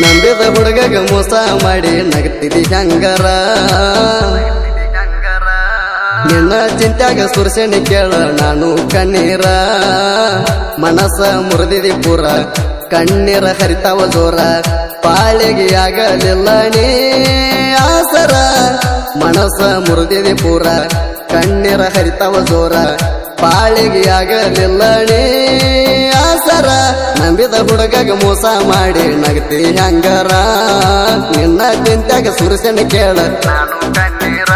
ನಂಬಿದ ಹುಡುಗಗ ಮೋಸ ಮಾಡಿ ನಗತಿದಿ ಹಂಗರ ನಿನ್ನ ಚಿಂತ್ಯಾಗ ಸುರ್ಸೆನಿ ಕೇಳ ನಾನು ಕಣ್ಣೀರ. ಮನಸ್ಸ ಮುರಿದಿದಿ ಪೂರ, ಕಣ್ಣೀರ ಹರಿತಾವ ಜೋರ. ಪಾಳಿಗೆ ಆಗಲಿಲ್ಲ ನೀ ಆಸರ. ಮನಸ್ಸ ಮುರಿದಿದಿ ಪೂರ, ಕಣ್ಣೀರ ಹರಿತಾವ ಜೋರ. ಪಾಳಿಗೆ ಆಗಲಿಲ್ಲ ನೀ ಆಸರ. ನಂಬಿದ ಹುಡುಗಗ ಮೋಸ ಮಾಡಿ ನಗತಿ ಹಂಗಾರ ನಿನ್ನ ತಿಂತಾಗ ಸುರಸನ ಕೇಳ. ನಾನು ಕಣ್ಣೀರ.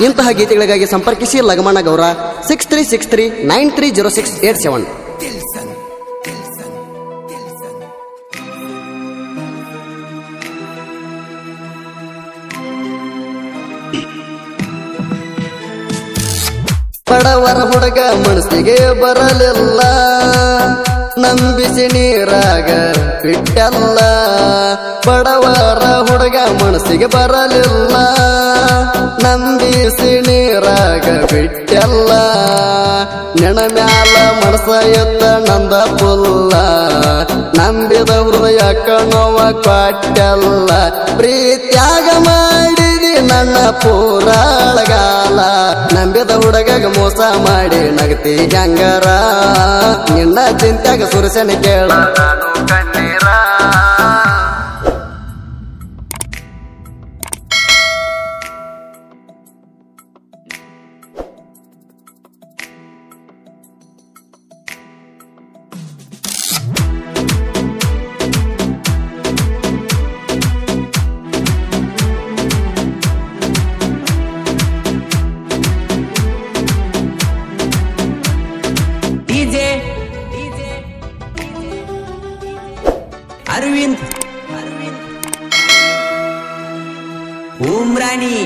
ಇಂತಹ ಗೀತೆಗಳಿಗಾಗಿ ಸಂಪರ್ಕಿಸಿ Lagamana Gowra six three six three nine three zero six eight seven ಬಡವರ ಹುಡುಗ ಮನಸ್ಸಿಗೆ ಬರಲಿಲ್ಲ. ನಂಬಿಸಿ ನೀರಾಗ ಬಿಟ್ಟಲ್ಲ. ಬಡವರ ಹುಡುಗ ಮನಸ್ಸಿಗೆ ಬರಲಿಲ್ಲ. ನಂಬಿಸಿ ನೀರಾಗ ಬಿಟ್ಟಲ್ಲ. ನೆಣ ಮ್ಯಾಲ ಮನಸ ಎತ್ತ ನಂದ ಪುಲ್ಲ. ನಂಬಿದ ಹೃದಯ ಕಣವ ಕೊಟ್ಟಲ್ಲ. ಪ್ರೀತ್ಯಾಗ ನನ್ನ ಪೂರಾಳಗಾಲ ನಂಬಿದ ಹುಡುಗಗ ಮೋಸ ಮಾಡಿ ನಗತಿ ಹೆಂಗರ ನಿನ್ನ ಚಿಂತ್ಯಾಗ ಸುರಸನ ಕೇಳ. ಅರವಿಂದ್. ಓಮ್ರಾಣಿ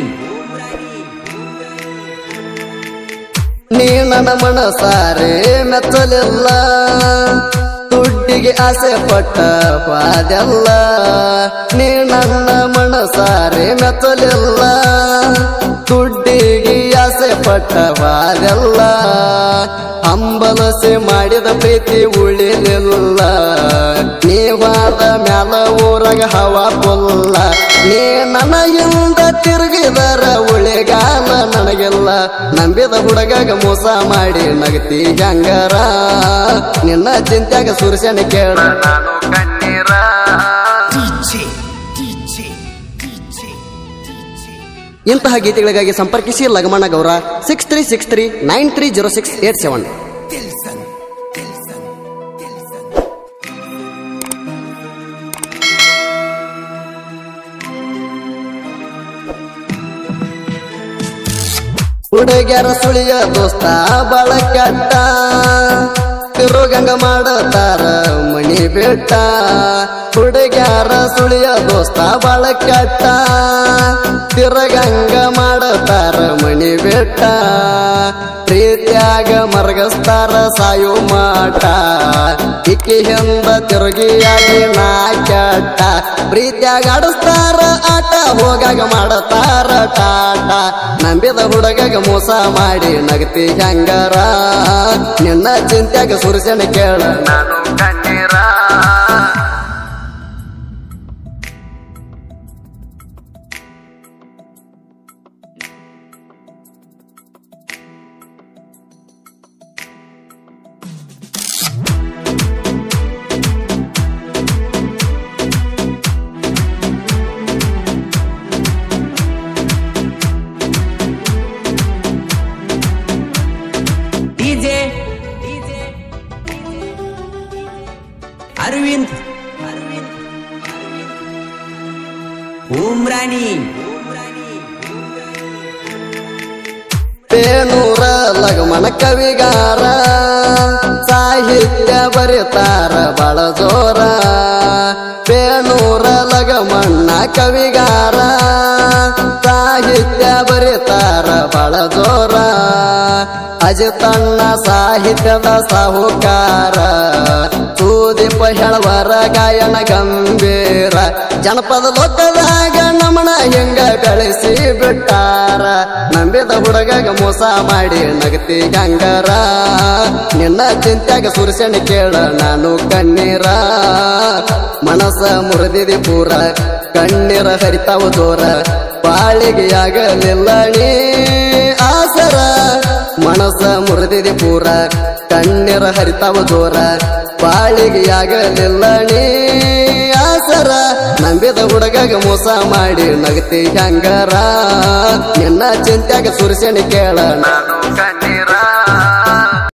ನೀ ನನ್ನ ಮನಸಾರೆ ಮೆಚ್ಚಲಿಲ್ಲ. ದುಡ್ಡಿಗೆ ಆಸೆ ಪಟ್ಟ ಪಾದೆಲ್ಲ. ನೀ ನನ್ನ ಮನಸಾರೆ ಮೆಚ್ಚಲಿಲ್ಲ. ದುಡ್ಡಿಗೆ ಆಸೆ ಪಟ್ಟ ಪಾದೆಲ್ಲ. ಹಂಬಲಸೆ ಮಾಡಿದ ಪ್ರೀತಿ ಉಳಿಲಿಲ್ಲ ನೀವಾದ ಮ್ಯಾಲ ಊರಾಗ ಹವಾ ಪುಲ್ಲ. ನೀ ನನಗಿಂದ ತಿರುಗಿದರ ಉಳಿಗಾಲ ನನಗೆಲ್ಲ. ನಂಬಿದ ಹುಡುಗಾಗ ಮೋಸ ಮಾಡಿ ನಗತಿ ಗಂಗರ. ನಿನ್ನ ಚಿಂತ್ಯಾಗ ಸುರಸನ ಕೇಳ. ನಾನು ಕಣ್ಣೀರ. ಇಂತಹ ಗೀತೆಗಳಿಗಾಗಿ ಸಂಪರ್ಕಿಸಿ Lagamana Gowra six three six three nine three zero six eight seven ಹುಡುಗ್ಯಾರ ಸುಳಿಯ ದೋಸ್ತ, ಬಾಳ ಕೆಟ್ಟ. ತಿರುಗಂಗ ಮಾಡತಾರ, ಮಣಿ ಬೆಟ್ಟ. ಹುಡುಗ್ಯಾರ ಸುಳಿಯ ದೋಸ್ತ, ಬಾಳ ಕೆಟ್ಟ. ತಿರುಗಂಗ ಮಾಡತಾರ, ಮಣಿ ಬೆಟ್ಟ. ಪ್ರೀತ್ಯಾಗ ಮರಗಸ್ತಾರ ಸಾಯು ಮಾಟ. ಇಕ್ಕಿ ಹಿಂದ ತಿರುಗಿಯಾಗಿ ನಾ ಕೆಟ್ಟ ಪ್ರೀತ್ಯಾಗ ಆಡಿಸ್ತಾರ ಆಟ, ಹೋಗಾಗ ಮಾಡತಾರ ಟಾಟ. ನಂಬಿದ ಹುಡುಗಾಗ ಮೋಸ ಮಾಡಿ ನಗತಿ ಹೆಂಗರ. ನಿನ್ನ ಚಿಂತ್ಯಾಗ ಸುರಸನ ಕೇಳ, ನಾನು ಕಣ್ಣೀರ ಅರವಿಂದ್. ಉಮ್ರಾಣಿ ಪೇನೂರ ಲಗಮನ ಕವಿಗಾರ ಸಾಹಿತ್ಯ ಬರೀತಾರ ಬಳಜೋರ. ಪೇನೂರ ಲಗಮಣ್ಣ ಕವಿಗಾರ ಅಜಿತಣ್ಣ ಸಾಹಿತ್ಯದ ಸಾಹುಕಾರ. ಸೂದೀಪ ಹೇಳವರ ಗಾಯನ ಗಂಭೀರ. ಜನಪದ ಲೋಕದಾಗ ನಮನ ಹೆಂಗ ಬೆಳೆಸಿ ಬಿಟ್ಟಾರ. ನಂಬಿದ ಹುಡುಗ ಮೋಸ ಮಾಡಿ ನಗತಿ ಗಂಗರ. ನಿನ್ನ ಚಿಂತ್ಯಾಗ ಸುರಸಣ ಕೇಳ ನಾನು ಕಣ್ಣೀರ. ಮನಸ ಮುರಿದಿದೆ ಪೂರ, ಕಣ್ಣೀರ ಹರಿತಾವು ದೂರ ಬಾಳಿಗೆ ಆಗಲಿಲ್ಲ ನೀ. ಮನಸ ಮುರಿದಿದೆ ಪೂರ. ಕಣ್ಣೀರ ಹರಿತಾವ ದೂರ ಬಾಳಿಗೆ ಆಗಲಿಲ್ಲ ನೀ ಆಸರ. ನಂಬಿದ ಹುಡುಗಗ ಮೋಸ ಮಾಡಿ ನಗತಿ ಹಂಗರ. ಎನ್ನ ಚಿಂತ್ಯಾಗ ಸುರಿಸಣಿ ಕೇಳ ನಾನು